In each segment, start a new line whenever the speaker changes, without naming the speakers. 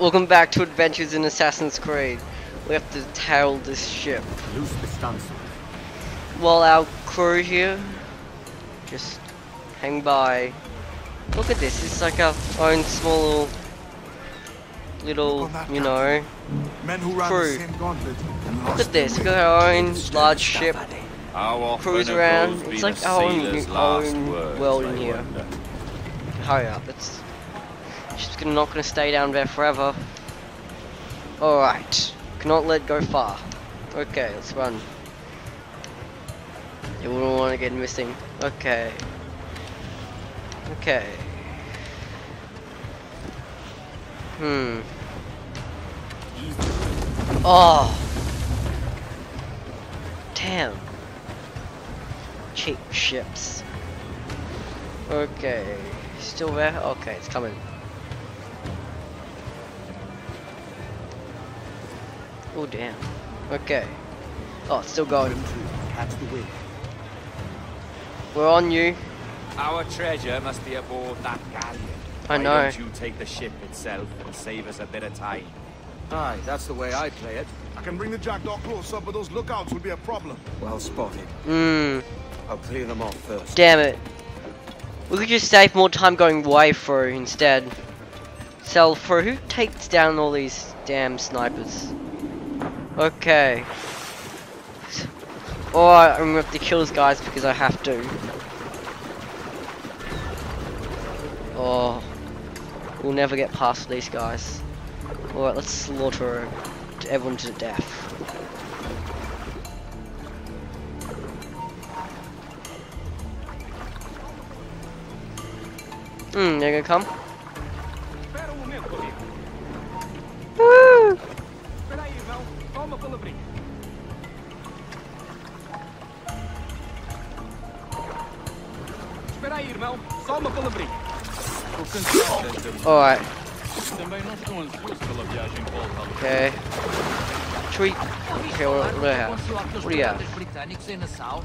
Welcome back to Adventures in Assassin's Creed. We have to tail this ship.
Luz Bestanzo.
While our crew here just hang by. Look at this, it's like our own small little, you know.
Men who ran
Crew.
the same and
Look at this, we got our own large ship.
How often
Cruise
have
around. it's like
a
our own-
sailor's
own world in here. Hurry up, it's she's not gonna stay down there forever. Alright. Cannot let go far. Okay, let's run. You wouldn't want to get missing. Okay. Okay. Hmm. Oh. Damn. Cheap ships. Okay. Still there? Okay, it's coming. Oh damn. Okay. Oh, it's still going.
Catch the wind.
We're on you.
Our treasure must be aboard that galleon.
I know.
Why don't you take the ship itself and save us a bit of time?
Aye, that's the way I play it.
I can bring the jackdaw close up, but those lookouts will be a problem.
Well spotted.
Mmm.
I'll clear them off first.
Damn it. We could just save more time going way through instead. Sell through. Who takes down all these damn snipers? Okay. Alright, I'm gonna have to kill these guys because I have to. Oh. We'll never get past these guys. Alright, let's slaughter everyone to death. Hmm, they're gonna come.
Um.
Woo!
Ao
okay. Should we... Okay, what, what do I have? What do you have?
britânicos em Nassau.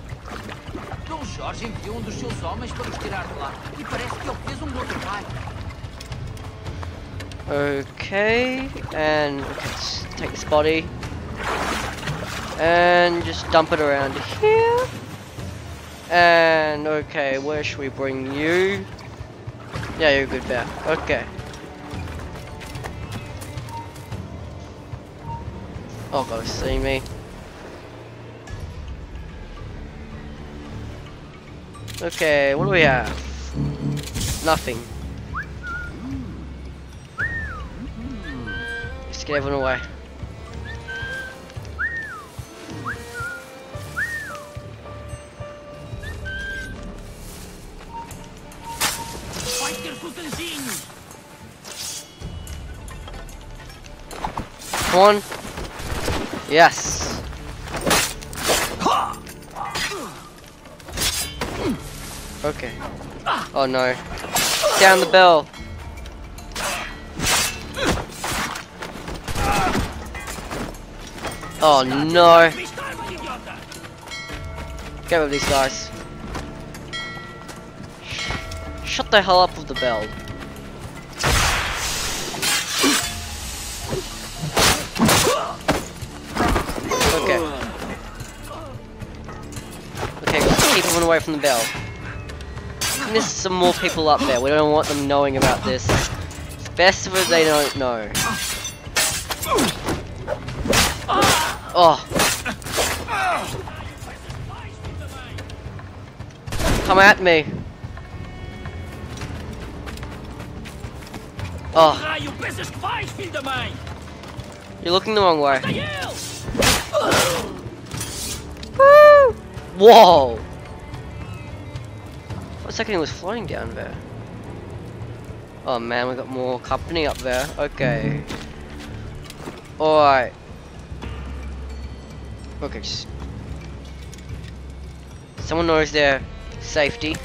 Dom Jorge enviou um dos seus homens para os tirar de lá. E parece que ele fez um bom trabalho.
Okay, and okay, let's take this body and just dump it around here. And okay, where should we bring you? Yeah, you're good there. Okay. Oh, God, see me. Okay, what do we have? Nothing. Let's get everyone away. Come on. Yes. Okay. Oh no. Down the bell. Oh no. Get rid of these guys. Shut the hell up with the bell. Away from the bell. And there's some more people up there. We don't want them knowing about this. It's best if they don't know. Oh. Come at me. Oh, you're looking the wrong way. Whoa! Second he was floating down there. Oh man, we got more company up there. Okay. Alright. Okay. Someone knows their safety.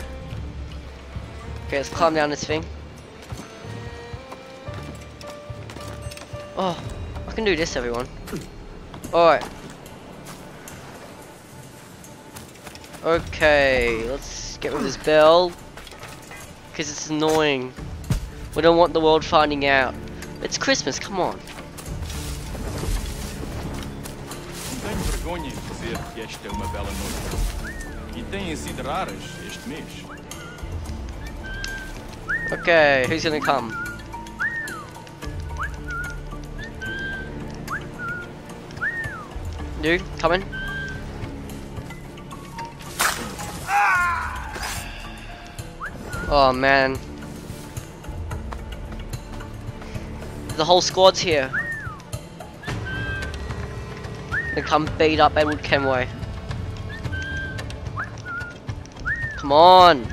Okay, let's climb down this thing. Oh, I can do this, everyone. Alright. Okay, let's get rid of this bell. Because it's annoying. We don't want the world finding out. It's Christmas, come on.
Vergonha em dizer que esta é uma bela noite. E têm sido raras este mês.
Okay, who's gonna come? Dude, coming? Oh man. The whole squad's here. They come beat up Edward Kenway. Come on!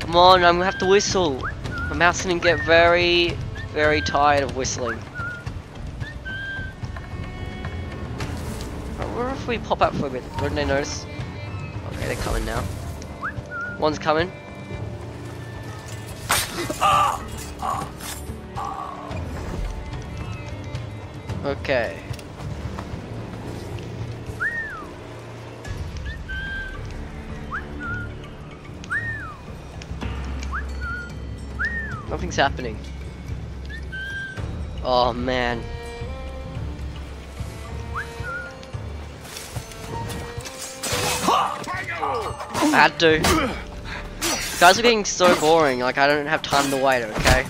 Come on, I'm gonna have to whistle. My mouth's gonna get very, very tired of whistling. I wonder if we pop up for a bit. Wouldn't they notice? Okay, they're coming now. One's coming. Okay. Nothing's happening. Oh man. I had to. Guys are getting so boring, like I don't have time to wait, okay?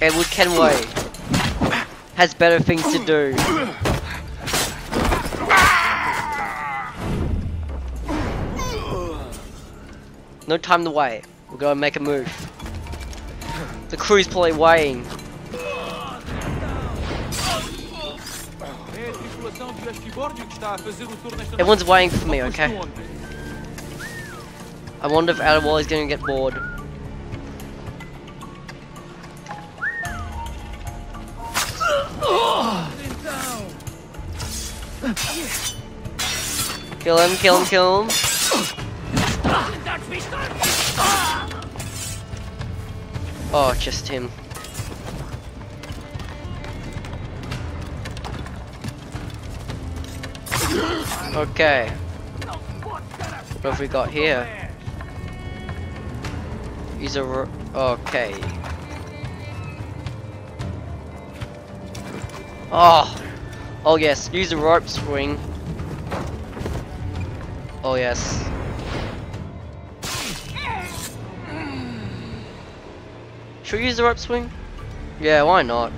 Edward Kenway has better things to do. No time to wait. We're gonna make a move. The crew's probably waiting.
É a tripulação de Esquibórdio que está a fazer o tour nesta
Everyone's waiting for me, okay? I wonder if Adewale's gonna get bored. Kill him, kill him, kill him. Oh, just him. Okay. What have we got here? He's a okay. Oh, oh yes. Use a rope swing. Oh yes. Should we use the rope swing? Yeah, why not?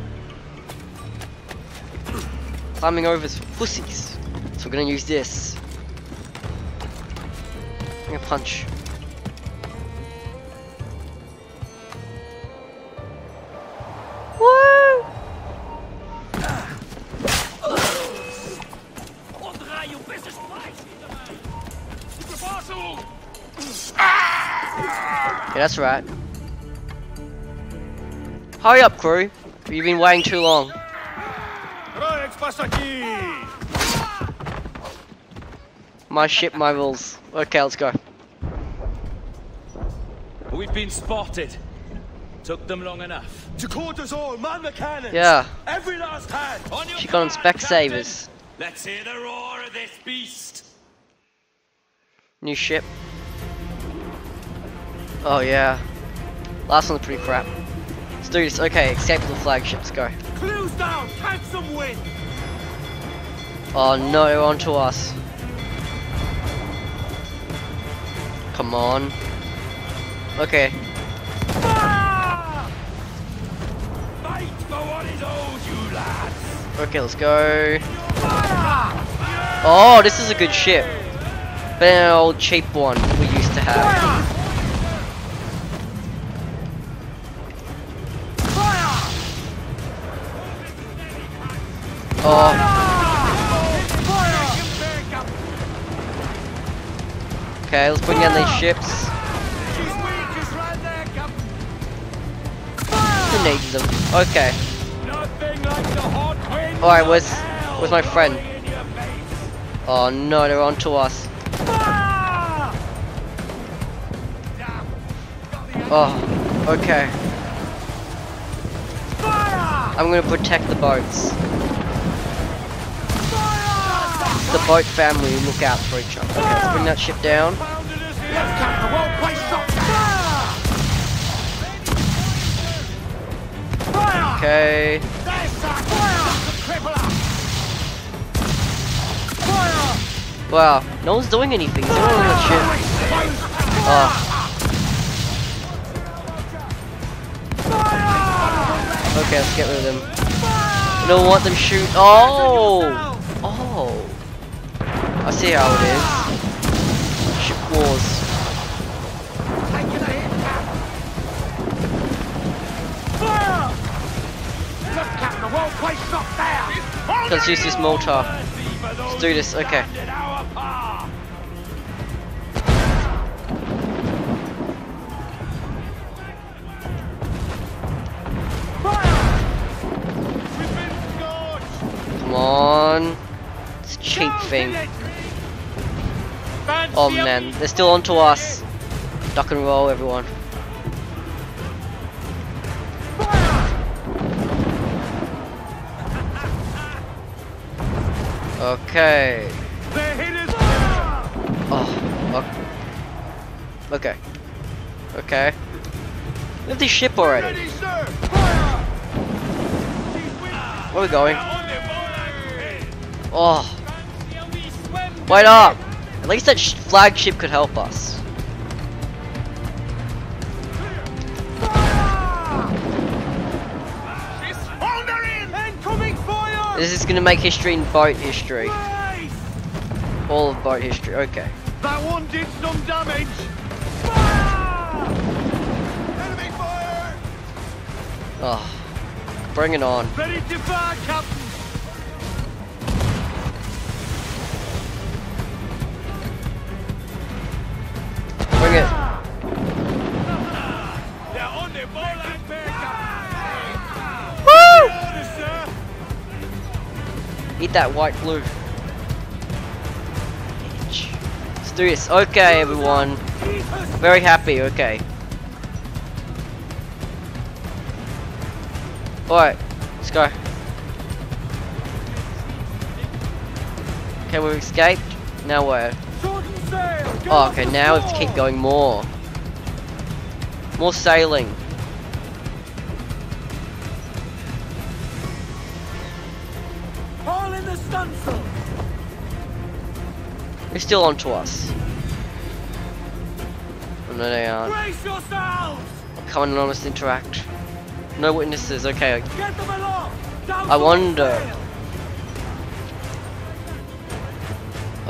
Climbing over is pussies. So we're gonna use this. I'm gonna punch. Yeah, that's right. Hurry up, crew. You've been waiting too long.
Olha que passa aqui!
My ship, my rules. Okay, let's go.
We've been spotted. Took them long enough.
To quarters all, man the cannons!
Yeah,
Every last hand!
On your
she got on
command,
spec savers.
Let's hear the roar of this beast.
New ship. Oh yeah. Last one's pretty crap. Let's do this. Okay, escape to the flagship. Let's go.
Clues down! Catch some wind!
Oh no, onto us. Come on. Okay.
Fire! Fight for what is owed, you lads!
Okay, let's go. Oh, this is a good ship. Better an old cheap one we used to have. Oh. Okay, let's bring down these ships. Who needs them? Okay. Alright, where's where's my friend? Oh no, they're on to
us.
Oh, okay.
Fire!
I'm gonna protect the boats. The boat family look out for each other. Okay, let's bring that ship down.
Fire!
Okay. Wow, no one's doing anything. All on the. Oh. Okay, let's get rid of them. I don't want them shoot. Oh! Oh! I see how it is. Ship wars. Let's use this mortar. Let's do this, okay. Thing. Oh man, they're still onto us. Duck and roll, everyone. Okay. Oh. Okay. Okay. We have this ship already. Where are we going? Oh. Wait up! At least that sh flagship could help us. This is gonna make history in boat history. All of boat history, okay.
That one did some damage.
Enemy fire!
Oh. Bring it on.
Ready to fire, Captain.
Woo! Eat that white glue. Let's do this. Okay, everyone. Very happy, okay. Alright, let's go. Okay, we've escaped. Now where? Oh, okay, now we have to keep going more. More sailing. They're still onto us. Oh, no, they aren't.
Brace yourselves.
Come on, honest interact. No witnesses, okay.
Get them along. Down
I wonder.
and.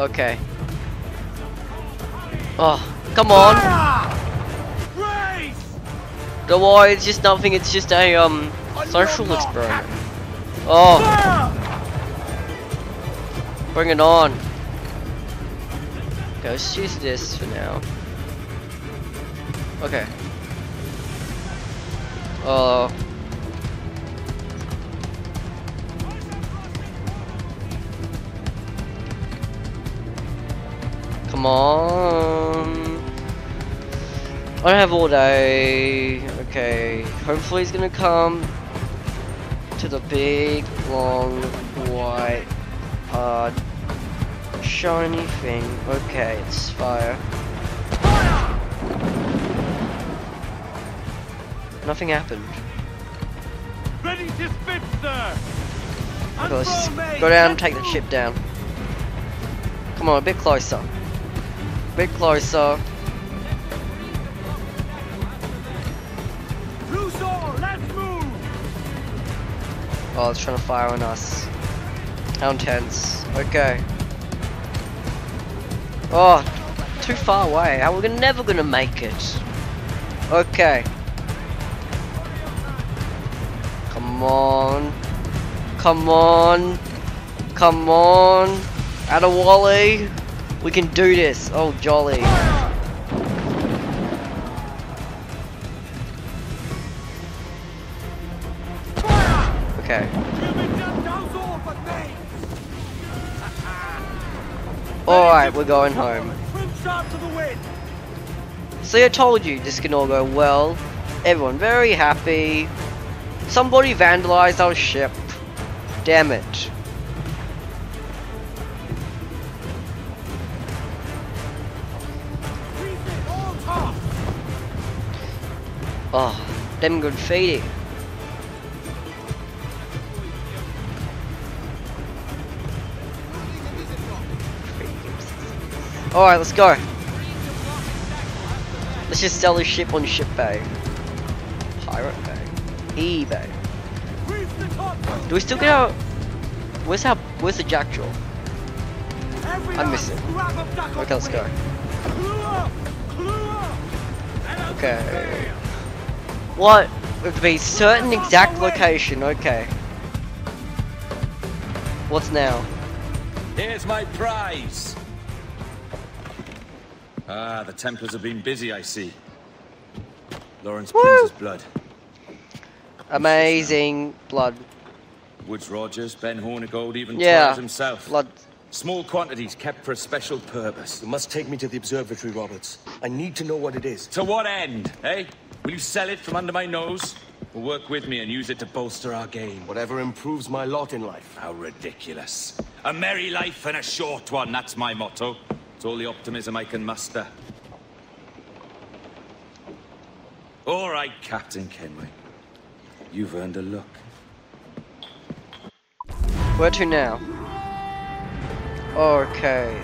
Okay. Oh, come on. Don't worry, it's just nothing, it's just a, um, social experiment. Oh, bring it on. Okay, let's use this for now. Okay. Oh. Come on. I don't have all day. Okay. Hopefully he's gonna come to the big, long, white, hard, shiny thing. Okay, it's fire. Nothing happened.
Ready to spit, sir. Unfurl main.
go down and take the ship down. Come on, a bit closer. A bit closer.
Loose all. Let's move.
Oh, it's trying to fire on us. How intense. Okay. Oh, too far away. How we're never gonna make it. Okay. Come on. Come on. Come on. Out of Wally. We can do this. Oh, jolly. We're going home. See, I told you this can all go well. Everyone very happy. Somebody vandalized our ship. Damn it.
All toss.
Oh, them graffiti. Alright, let's go. Let's just sell this ship on ship bay. Pirate bay. eBay. Do we still get our... Where's our... Where's the jackdaw? I miss it. Okay, let's go. Okay. What? Would be certain exact location, okay. What's now?
Here's my prize. Ah, the Templars have been busy, I see.
Lawrence
Woo!
Prince's blood.
Amazing blood.
Woodes Rogers, Ben Hornigold, even
Yeah.
Torres himself.
Blood.
Small quantities kept for a special purpose.
You must take me to the observatory, Roberts. I need to know what it is.
To what end, eh? Will you sell it from under my nose? Or work with me and use it to bolster our game?
Whatever improves my lot in life.
How ridiculous. A merry life and a short one, that's my motto. It's all the optimism I can muster. All right, Captain Kenway. You've earned a look.
Where to now? Okay.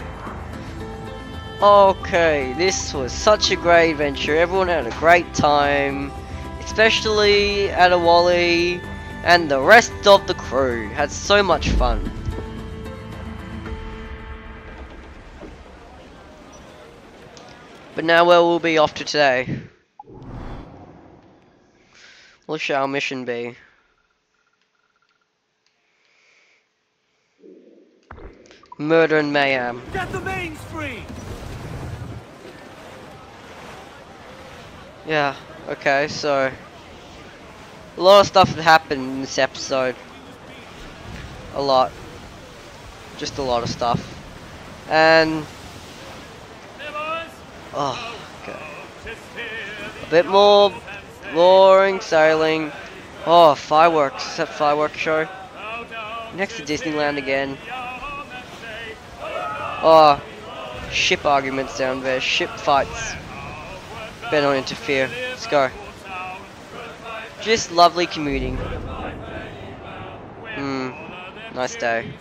Okay, this was such a great adventure. Everyone had a great time. Especially Adewale and the rest of the crew. Had so much fun. But now where will be off to today? What shall our mission be? Murder and mayhem.
Get the mains free!
Yeah, okay, so a lot of stuff had happened in this episode. A lot. Just a lot of stuff. And oh okay. A bit more boring sailing. Oh, fireworks. Is that fireworks show? Next to Disneyland again. Oh, ship arguments down there. Ship fights. Better not interfere. Let's go. Just lovely commuting. Hmm. Nice day.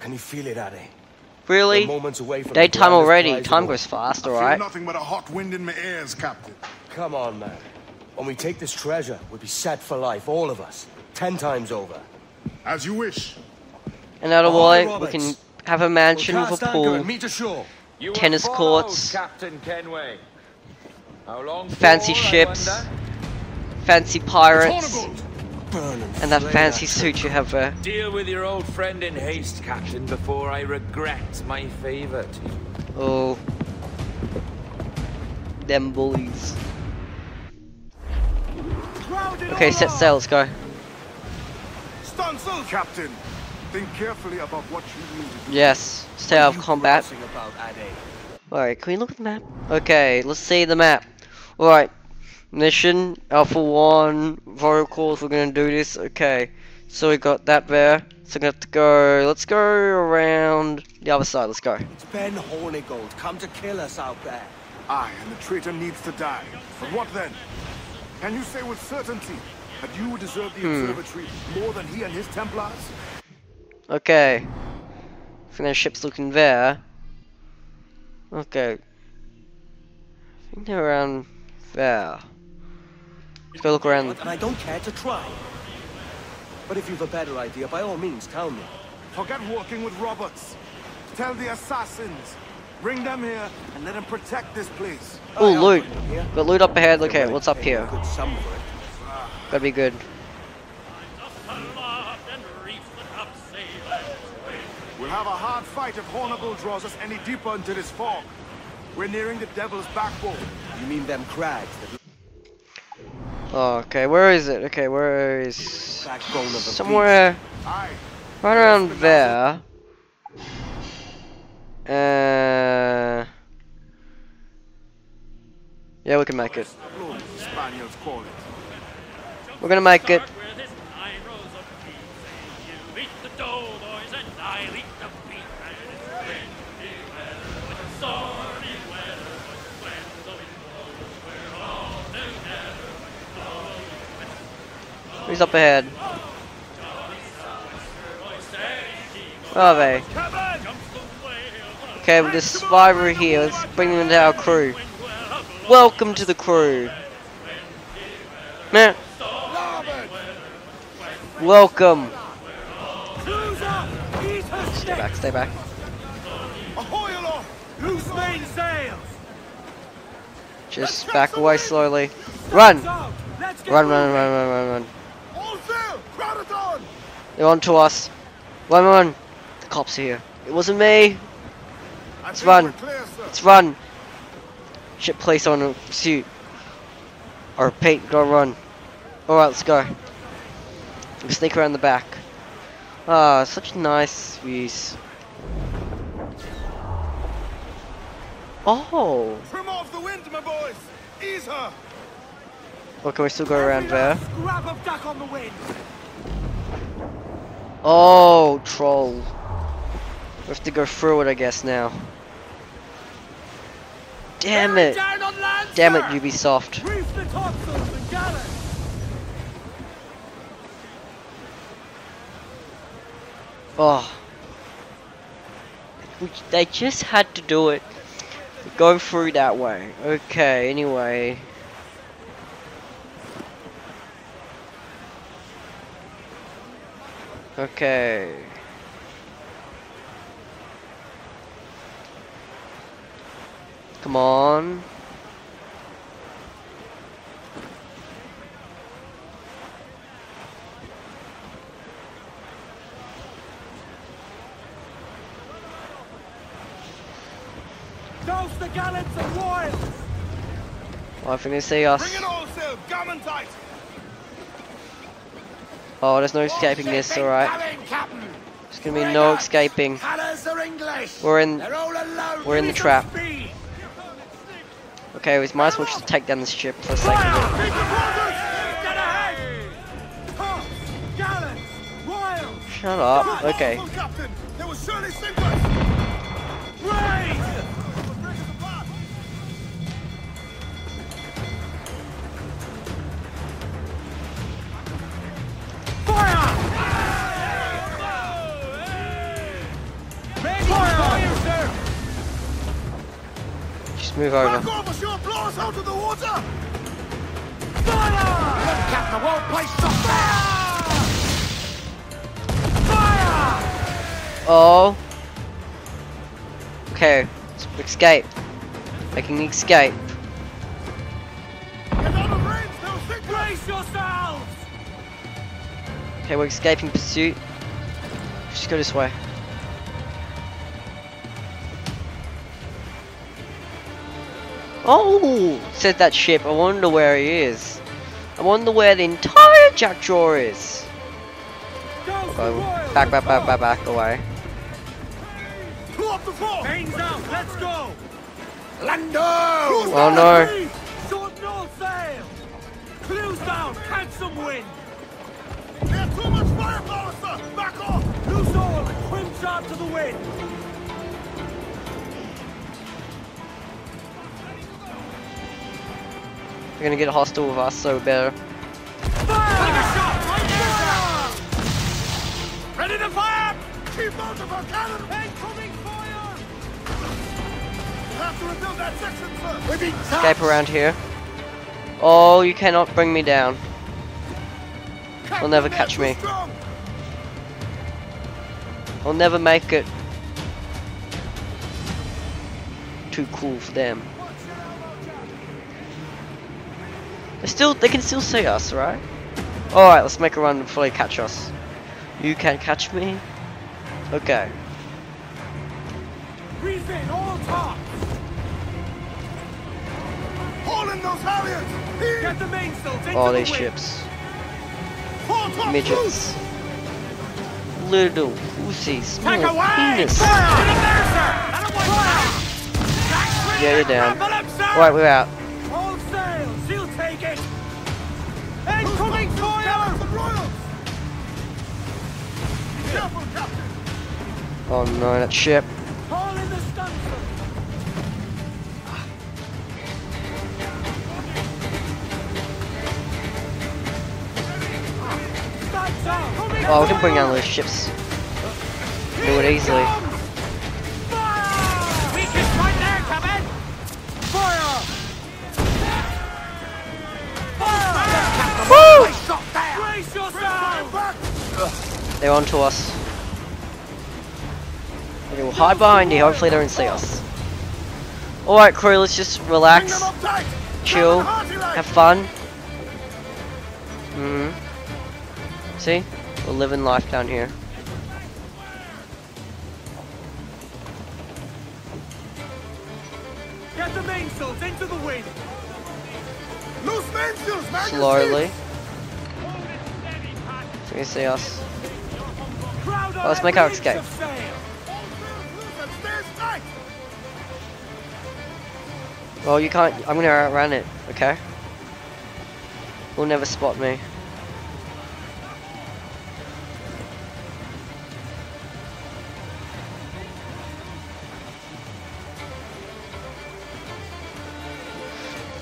Can you feel it, Addy?
Really?
We're moments away from the
Daytime already. Time goes fast, alright?
nothing but a hot wind in my ears, Captain.
Come on, man. When we take this treasure, we'll be set for life, all of us. Ten times over.
As you wish.
And out of
Ahoy,
way, we can have a mansion
we'll
with a pool.
and meet ashore.
You
Tennis
followed,
courts.
Captain Kenway. How long
Fancy ships. Fancy pirates.
Hornigold!
Burn and,
And that fancy suit you have there.
Deal with your old friend in haste, Captain, before I regret my favor to you.
Oh. Them bullies. Okay, set sail, let's go.
Stand still, Captain. Think carefully about what you need to do.
Yes, stay out of combat.
grousing about, Addy?
Alright, can we look at the map? Okay, let's see the map. Alright, mission, Alpha 1, protocols, we're gonna do this. Okay, so we got that there. So we're gonna have to go, let's go around the other side, let's go.
It's Ben Hornigold, come to kill us out there.
Aye, and the traitor needs to die. But what then? Can you say with certainty that you deserve the
Hmm.
observatory more than he and his Templars?
Okay. I think their ship's looking there. Okay. I think they're around there. Let's go look around.
And I don't care to try. But if you've a better idea, by all means, tell me.
Forget working with Roberts. Tell the assassins. Bring them here and let them protect this place.
Oh, loot.
bring them here.
Got loot up ahead. Okay,
Right,
what's up here?
a Good sum for it.
Gotta be good.
We'll have a hard fight if Hornigold draws us any deeper into this fog. We're nearing the Devil's Backbone.
You mean them crags, the
Oh, okay, where is it? Okay, where is... Somewhere right around there. Uh... Yeah, we can make it. We're gonna make it. Who's up ahead? Where are they? Okay, with this survivor here, let's bring him into our crew. Welcome to the crew. Man. Welcome. Stay back, stay back. Just back away slowly. Run! Run, run, run, run, run, run.
All sail! Crowd it on!
They're on to us. Run, run. The cops are here. It wasn't me. Let's run.
clear.
Let's run. Ship place on a pursuit. Or paint, go run. Alright, let's go. We sneak around the back. Ah, such a nice views. Oh!
Trim off the wind, my boys! Ease her!
Well, can we still go around there?
Grab of duck on the wind!
Oh, troll. We have to go through it, I guess, now. Damn it! Damn it! Ubisoft. Oh. They just had to do it. Go through that way. Okay, anyway. Okay. Come on.
Douse the gallants and royals!
I think they see us.
Bring in all sail! Gammon tight!
Oh, there's no escaping this, alright. There's gonna be no escaping. We're in we're in the trap. Okay, we might as well just take down this ship for a second. Shut up. Okay. Just move over.
Back off, ashore! Blow us out of the water! Fire! Look, Captain, the whole place shot Fire!
Oh. Okay. Let's escape. Making the escape.
Get out of range! They'll sink us!
Okay, we're escaping pursuit. Just go this way. Oh, said that ship. I wonder where he is. I wonder where the entire Jackdaw is. Go
royals
back, back,
and
back, back, back away.
Pull up the fort! Mains out, let's go!
Lando!
Oh no.
Short all sail! Clues down, catch some wind! We have too much firepower, sir! Back off! Loose all and swim sharp to the wind!
They're gonna get hostile with us, so better.
Fire! Take a shot! Right Ready to fire! Keep our cannon! Incoming fire! Have to rebuild that section, sir! We've been
Escape around here. Oh, you cannot bring me down. They'll never catch me. I'll never make it. Too cool for them. They still, they can still see us, right? All right, let's make a run before they catch us. You can't catch me. Okay.
Reef in, all tops! Haul in those halyards! Get the mainsails into
All these
wind!
ships,
Haul tops
midgets, little pussy, small
Take away!
penis.
Fire! Get in there, sir! I don't want fire!
Yeah, you're down.
Grapple him, sir!
All right, we're out. Oh no, that ship. Oh, we can bring down those ships. Do it easily. They're onto us. Okay, we'll hide behind here. Hopefully they don't see us. Alright, crew, let's just relax, chill, have fun. Mm hmm See? We're living life down here.
Get the mainsails into the wind.
Loose mainsails!
Slowly. So you see us. Well, let's make our escape. Well, you can't. I'm gonna outrun it, okay? Will never spot me.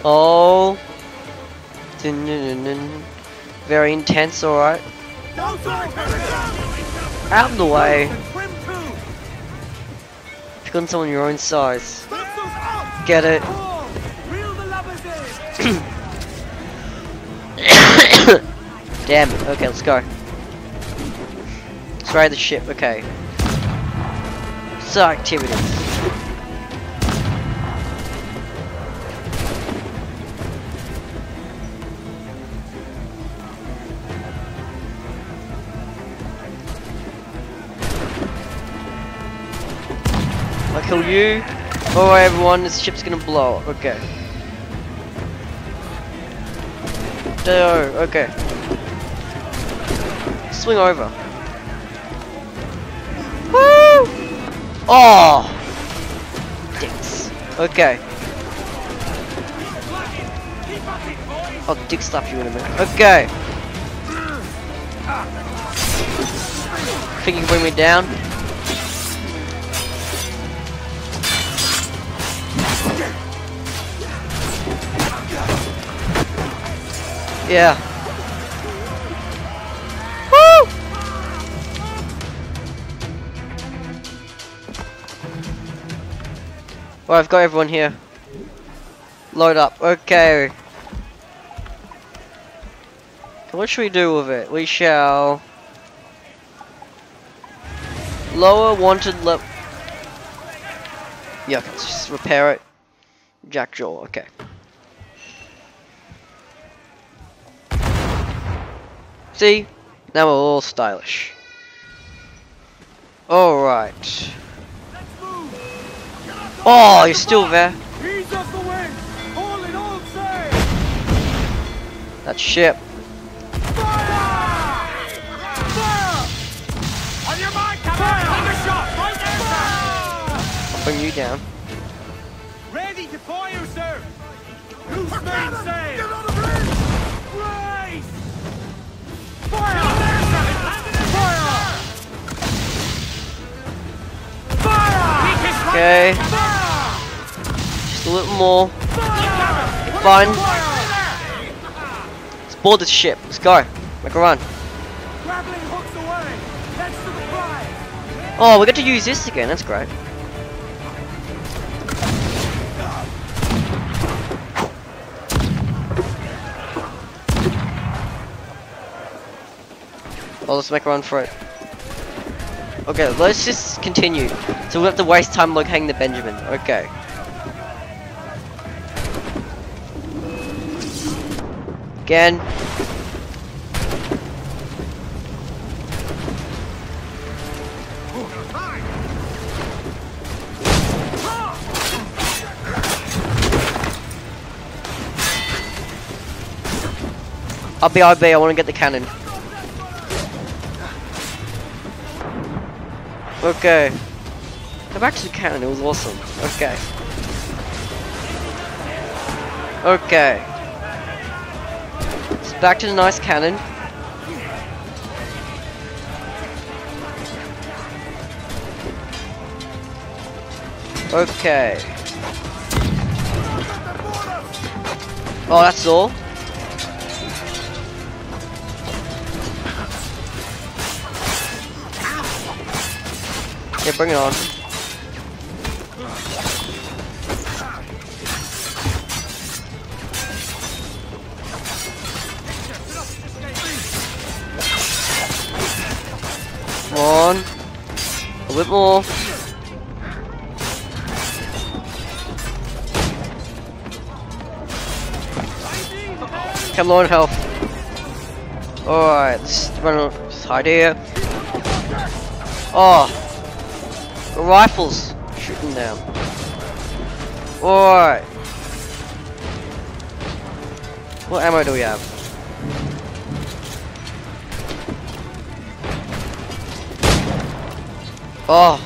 Oh. Very intense, alright. Out of the way. Pick on someone your own size. Get it? Damn it. Okay, let's go. Let's ride the ship. Okay. So activities. Kill you. Oh, everyone, this ship's gonna blow. up. Okay. Oh, okay. Swing over. Woo! Oh! Dicks. Okay. I'll dick slap you in a minute. Okay. Think you can bring me down? Yeah. Woo! Well, I've got everyone here. Load up. Okay. What should we do with it? We shall lower wanted le. Yeah, let's just repair it. Jackdaw. Okay. See? Now we're all stylish. Alright. Oh, you're still there.
Sail.
That ship. I'll bring you down.
Ready to fire, sir! Loose mainsail! Race!
Okay. Just a little more. Fun. Let's board this ship. Let's go. Make a run.
Grappling hooks away! That's to the prize!
Oh, we get to use this again. That's great. Well, let's make a run for it. Okay, let's just continue. So we have to waste time locating the Benjamin. Okay. Again. RBIB, I want to get the cannon. Okay. To the cannon, it was awesome. Okay. Okay. It's back to the nice cannon. Okay. Oh, that's all? Yeah, bring it on. Come on, bit more. Come on, health. Alright, let's run let's hide here. Oh, the rifles shooting down. Alright. What ammo do we have? Oh.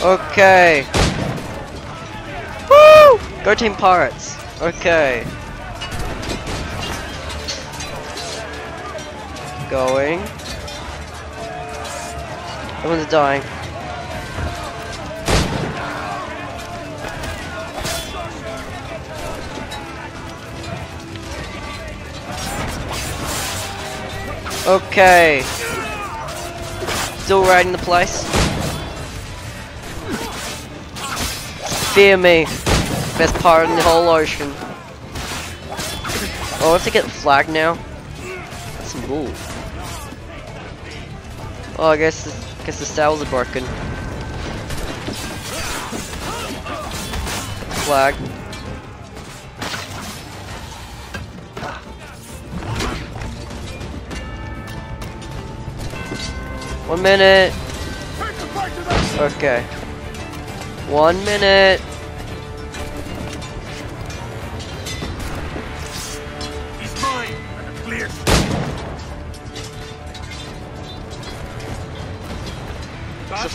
Okay. Woo! Go Team Pirates. Okay. Going. Everyone's dying. Okay. Still riding the place. Fear me. Best part in the whole ocean. Oh, let's get flagged now. That's some bull. Oh, I guess Guess the sails are broken. Flag. One minute. Okay. One minute.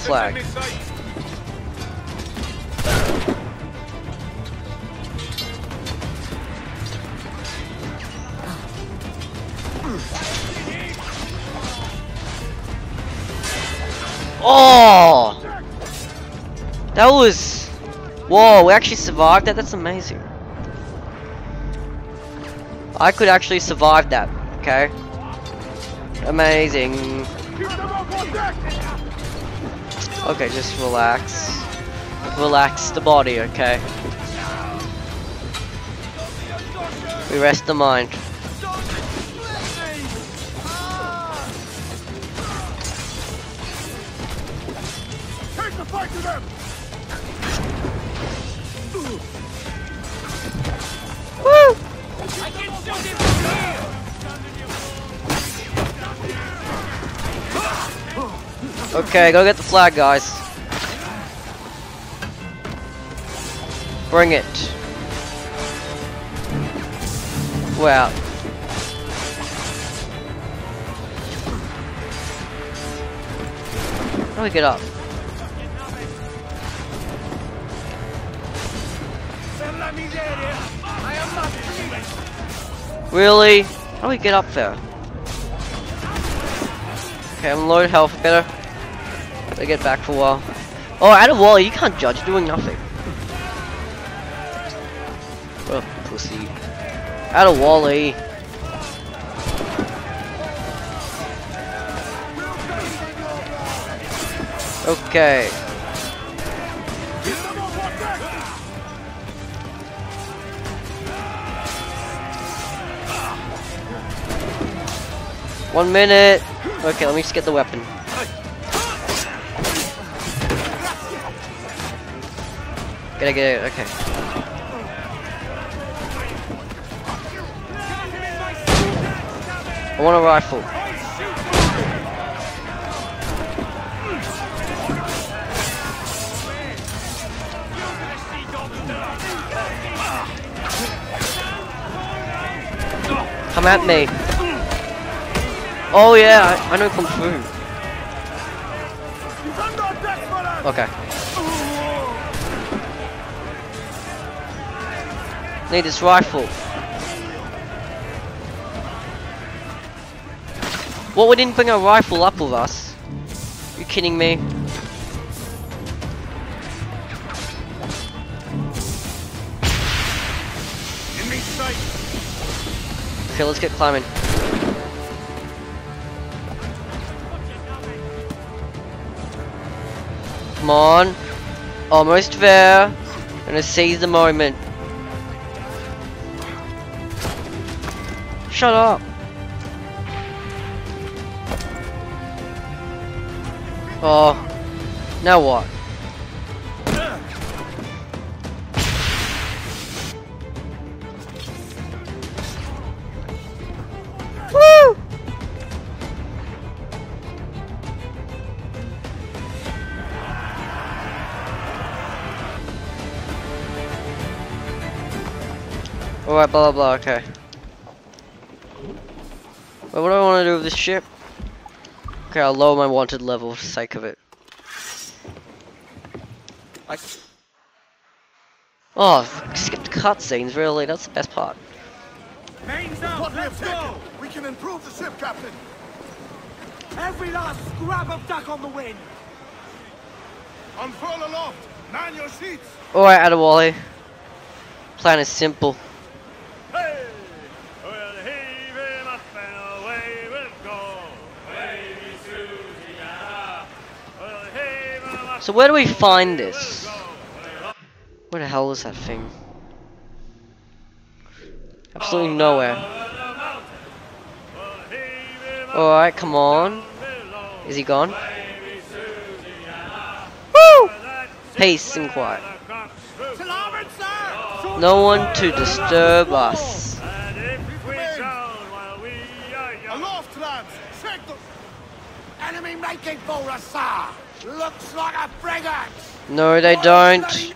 Flag. Oh! That was... Whoa, we actually survived that? That's amazing. I could actually survive that, okay? Amazing. Okay, just relax. Relax the body, okay? We rest the mind. Woo! Okay, go get the flag, guys. Bring it. Wow. How do we get up? Really? How do we get up there? Okay, I'm low health. Better. Better get back for a while. Oh, at a wall, you can't judge doing nothing. Oh, pussy. At a wally. Eh? Okay. One minute. Okay, let me just get the weapon. Gotta get it. Okay. I want a rifle. Come at me. Oh yeah, I, I know Kung Fu. Okay. Need this rifle. What, we didn't bring a rifle up with us? you kidding me? Okay, let's get climbing. Come on. Almost there. Gonna seize the moment. Shut up. Oh, now what? Woo! Alright, blah blah blah, okay. Well, what do I want to do with this ship? Okay, I'll lower my wanted level for the sake of it.
I...
Oh, skip the cutscenes, really, that's the best part.
Mains out, let's go!
We can improve the ship, Captain.
Every last scrap of duck on the wind!
Unfurl aloft. Man your sheets.
Alright, Adewale. Plan is simple.
Hey! We'll heave him up and away we'll go. Baby Susie-Anna. We'll heave him up
So where do we find this? Where the hell is that thing? Absolutely nowhere.
We'll heave him up
Alright, come on. Is he gone? Woo! Peace and quiet.
the cock's through.
To larboard, sir!
No one to disturb us.
And if we drown while we are young,
Aloft, lads. Check the...
Enemy making for us, sir! Looks like a frigate!
No, they don't.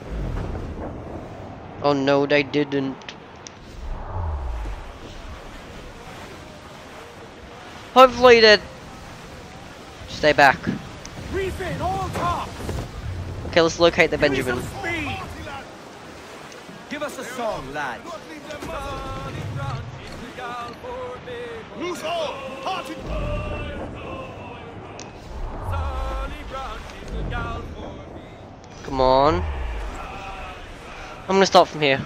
Oh no, they didn't. Hopefully they stay back.
Refit all tops!
Okay, let's locate the Benjamin.
Give us a song, lads.
Loose all. Party.
Come on. I'm gonna start from here.